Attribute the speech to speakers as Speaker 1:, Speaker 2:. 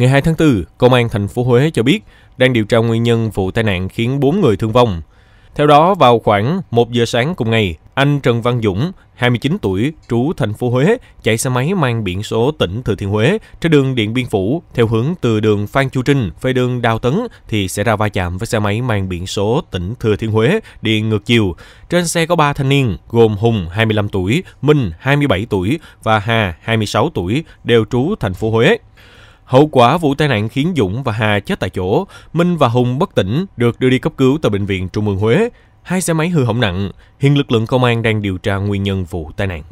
Speaker 1: Ngày 2 tháng 4, Công an thành phố Huế cho biết đang điều tra nguyên nhân vụ tai nạn khiến 4 người thương vong. Theo đó, vào khoảng 1 giờ sáng cùng ngày, anh Trần Văn Dũng, 29 tuổi, trú thành phố Huế, chạy xe máy mang biển số tỉnh Thừa Thiên Huế trên đường Điện Biên Phủ theo hướng từ đường Phan Chu Trinh về đường Đào Tấn thì sẽ ra va chạm với xe máy mang biển số tỉnh Thừa Thiên Huế đi ngược chiều. Trên xe có 3 thanh niên gồm Hùng 25 tuổi, Minh 27 tuổi và Hà 26 tuổi đều trú thành phố Huế. Hậu quả vụ tai nạn khiến Dũng và Hà chết tại chỗ, Minh và Hùng bất tỉnh, được đưa đi cấp cứu tại bệnh viện Trung ương Huế. Hai xe máy hư hỏng nặng, hiện lực lượng công an đang điều tra nguyên nhân vụ tai nạn.